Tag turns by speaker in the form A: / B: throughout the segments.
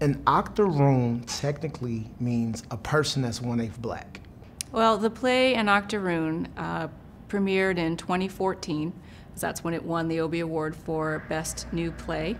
A: An octoroon technically means a person that's one eighth black.
B: Well, the play An Octoroon uh, premiered in 2014, because that's when it won the Obie Award for Best New Play.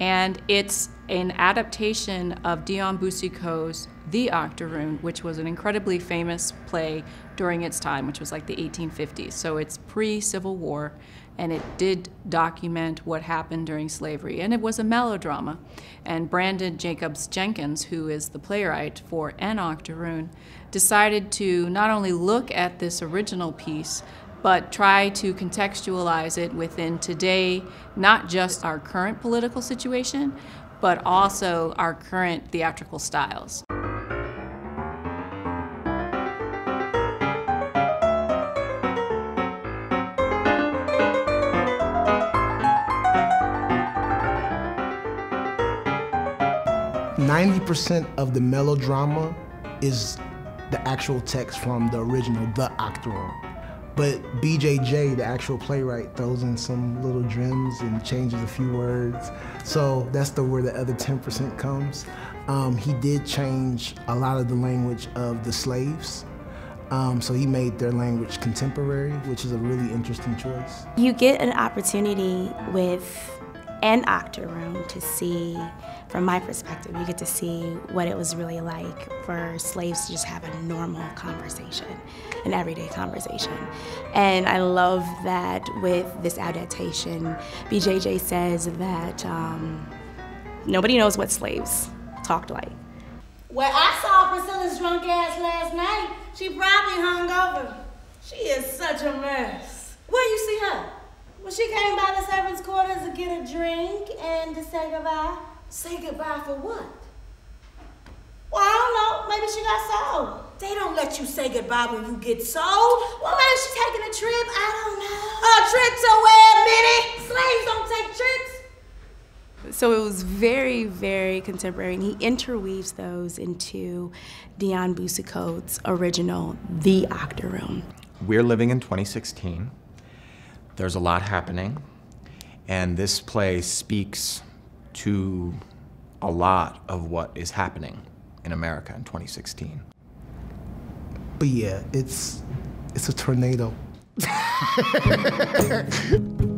B: And it's an adaptation of Dion Boucicault's The Octoroon, which was an incredibly famous play during its time, which was like the 1850s. So it's pre Civil War, and it did document what happened during slavery. And it was a melodrama. And Branden Jacobs Jenkins, who is the playwright for An Octoroon, decided to not only look at this original piece, but try to contextualize it within today, not just our current political situation, but also our current theatrical styles.
A: Ninety percent of the melodrama is the actual text from the original The Octoroon. But BJJ, the actual playwright, throws in some little gems and changes a few words. So that's the where the other 10% comes. Um, he did change a lot of the language of the slaves. Um, so he made their language contemporary, which is a really interesting choice.
C: You get an opportunity with an octoroon to see, from my perspective, you get to see what it was really like for slaves to just have a normal conversation, an everyday conversation. And I love that with this adaptation, BJJ says that um, nobody knows what slaves talked like.
D: Well, I saw Priscilla's drunk ass last night. She probably hung over. She is such a mess. Where you see her? Well, she came by the servants' quarters to get a drink and to say goodbye. Say goodbye for what? Well, I don't know. Maybe she got sold. They don't let you say goodbye when you get sold. Well, maybe she's taking a trip. I don't know. A trip to where, Minnie? Slaves don't take trips.
C: So it was very, very contemporary, and he interweaves those into Dion Boucicault's original The Octoroon.
E: We're living in 2016. There's a lot happening, and this play speaks to a lot of what is happening in America in 2016.
A: But yeah, it's it's a tornado.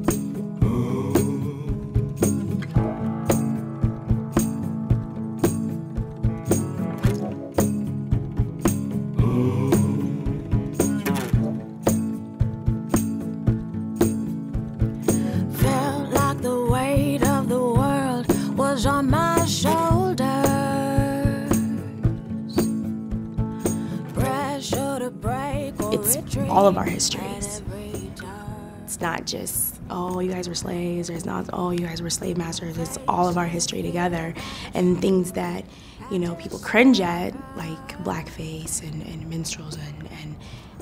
F: on my shoulders. Pressure to break or
C: It's all of our histories. It's not just, oh, you guys were slaves, or it's not, oh, you guys were slave masters. It's all of our history together. And things that, you know, people cringe at, like blackface and, and minstrels, and, and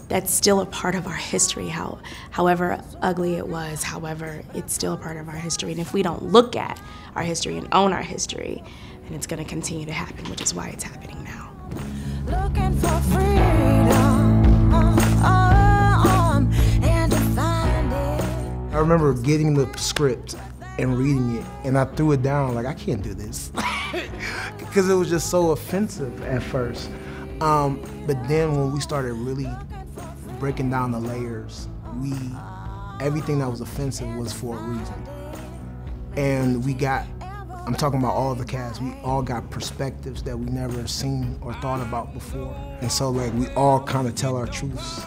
C: that's still a part of our history, how, however ugly it was, however, it's still a part of our history. And if we don't look at our history and own our history, then it's going to continue to happen, which is why it's happening now.
F: Looking for freedom, um, and to find it.
A: I remember getting the script and reading it, and I threw it down like I can't do this because it was just so offensive at first. Um, but then when we started really breaking down the layers, we everything that was offensive was for a reason, and we got. I'm talking about all the cast. We all got perspectives that we never seen or thought about before, and so like we all kind of tell our truths.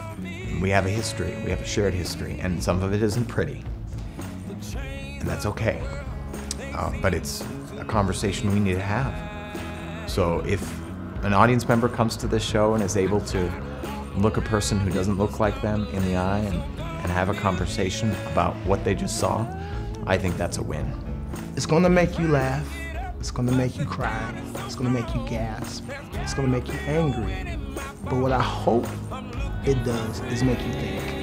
E: We have a history, we have a shared history, and some of it isn't pretty. And that's okay. Uh, but it's conversation we need to have. So if an audience member comes to this show and is able to look a person who doesn't look like them in the eye and, and have a conversation about what they just saw, I think that's a win.
A: It's gonna make you laugh. It's gonna make you cry. It's gonna make you gasp. It's gonna make you angry. But what I hope it does is make you think.